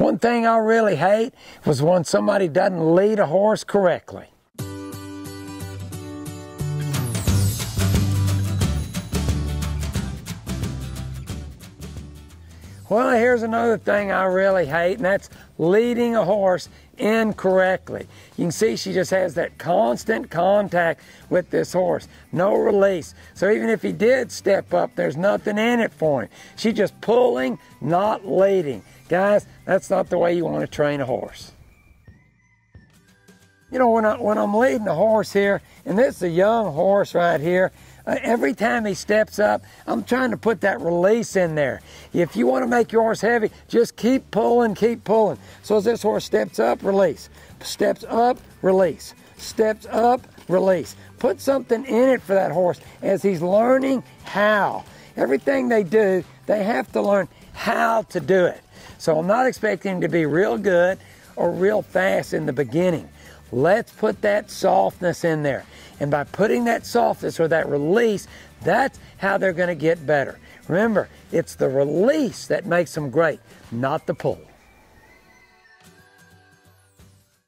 One thing I really hate was when somebody doesn't lead a horse correctly. Well, here's another thing I really hate, and that's leading a horse incorrectly. You can see she just has that constant contact with this horse, no release. So even if he did step up, there's nothing in it for him. She's just pulling, not leading. Guys, that's not the way you want to train a horse. You know, when, I, when I'm leading a horse here, and this is a young horse right here, uh, every time he steps up, I'm trying to put that release in there. If you want to make your horse heavy, just keep pulling, keep pulling. So as this horse steps up, release. Steps up, release. Steps up, release. Put something in it for that horse as he's learning how. Everything they do, they have to learn how to do it. So I'm not expecting him to be real good or real fast in the beginning. Let's put that softness in there. And by putting that softness or that release, that's how they're going to get better. Remember, it's the release that makes them great, not the pull.